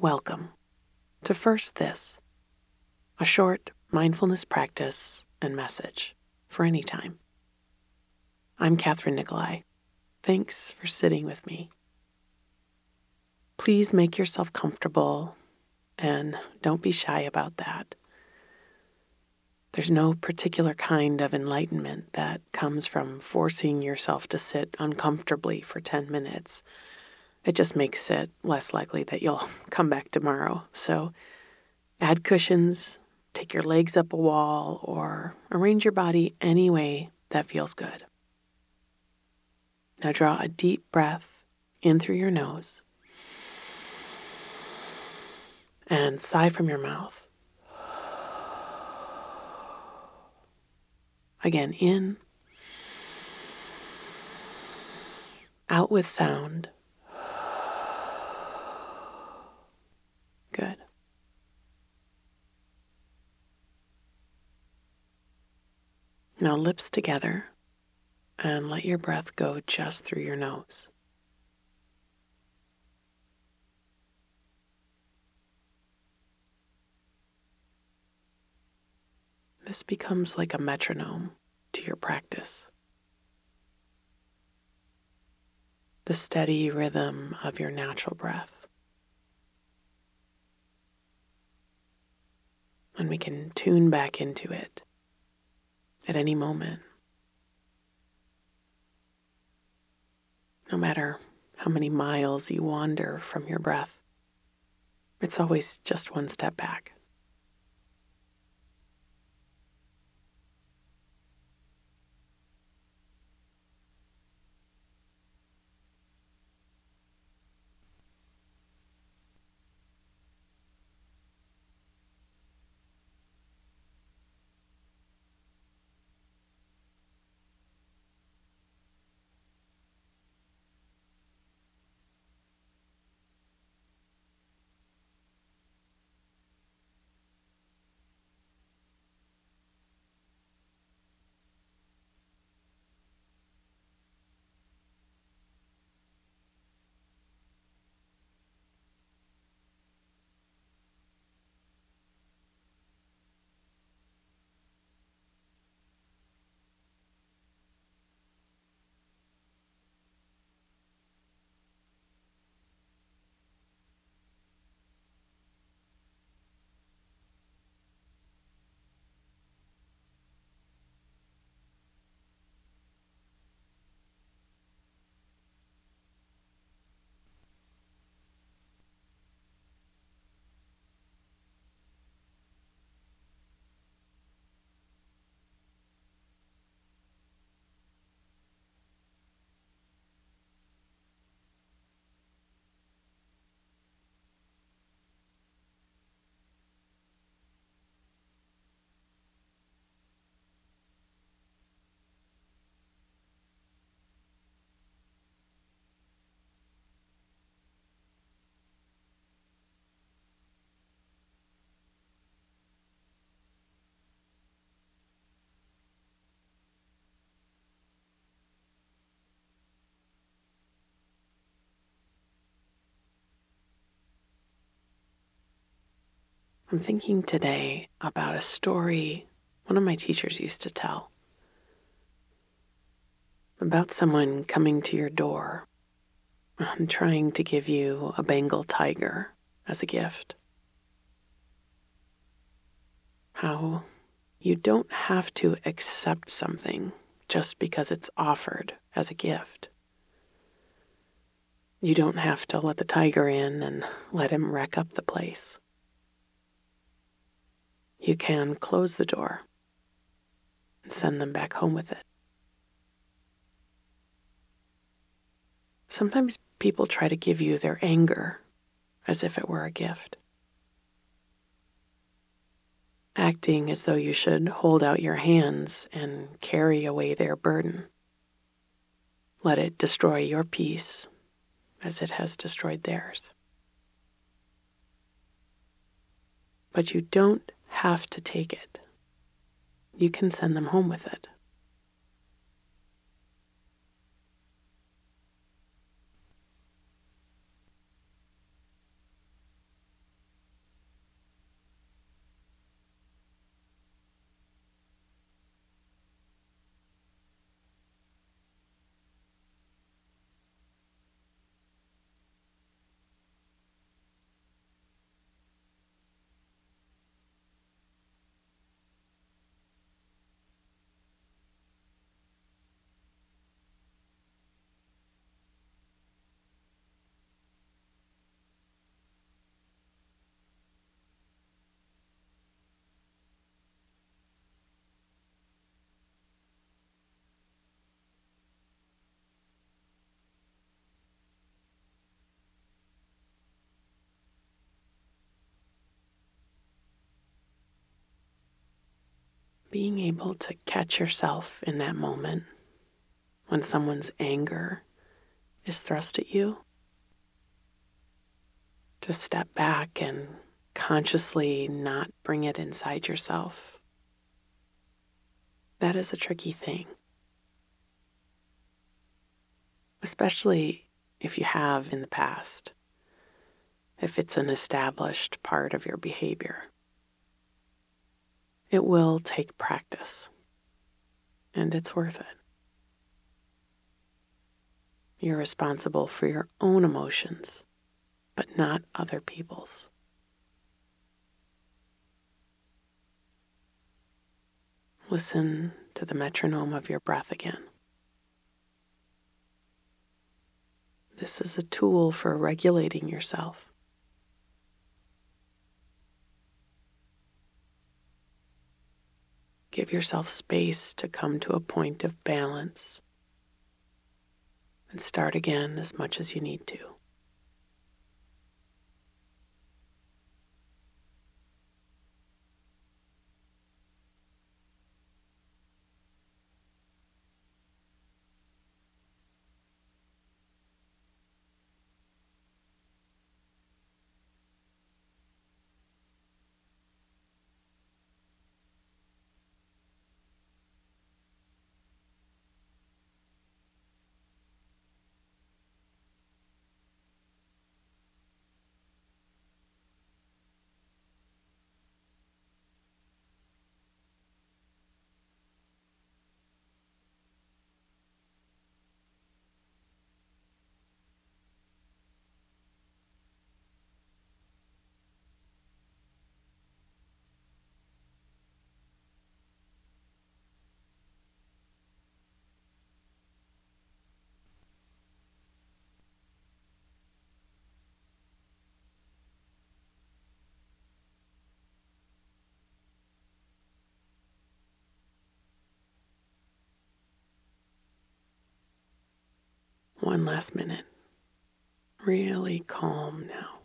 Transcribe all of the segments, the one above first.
welcome to First This, a short mindfulness practice and message for any time. I'm Kathryn Nicolai. Thanks for sitting with me. Please make yourself comfortable and don't be shy about that. There's no particular kind of enlightenment that comes from forcing yourself to sit uncomfortably for 10 minutes. It just makes it less likely that you'll come back tomorrow. So add cushions, take your legs up a wall, or arrange your body any way that feels good. Now draw a deep breath in through your nose and sigh from your mouth. Again, in, out with sound. Good. Now, lips together, and let your breath go just through your nose. This becomes like a metronome to your practice. The steady rhythm of your natural breath. And we can tune back into it at any moment. No matter how many miles you wander from your breath, it's always just one step back. I'm thinking today about a story one of my teachers used to tell about someone coming to your door and trying to give you a Bengal tiger as a gift. How you don't have to accept something just because it's offered as a gift. You don't have to let the tiger in and let him wreck up the place you can close the door and send them back home with it. Sometimes people try to give you their anger as if it were a gift, acting as though you should hold out your hands and carry away their burden. Let it destroy your peace as it has destroyed theirs. But you don't have to take it. You can send them home with it. Being able to catch yourself in that moment when someone's anger is thrust at you. Just step back and consciously not bring it inside yourself. That is a tricky thing. Especially if you have in the past, if it's an established part of your behavior. It will take practice, and it's worth it. You're responsible for your own emotions, but not other people's. Listen to the metronome of your breath again. This is a tool for regulating yourself. Give yourself space to come to a point of balance and start again as much as you need to. One last minute. Really calm now.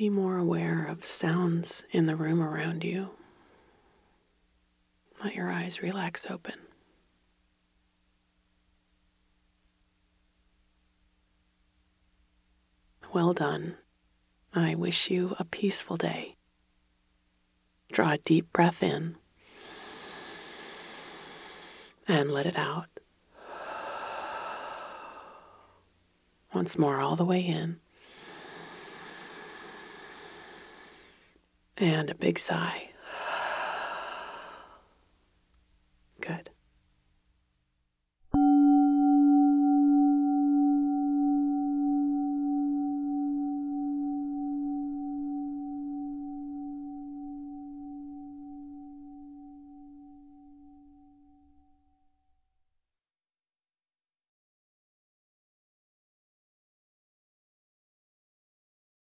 Be more aware of sounds in the room around you. Let your eyes relax open. Well done. I wish you a peaceful day. Draw a deep breath in and let it out. Once more, all the way in. And a big sigh.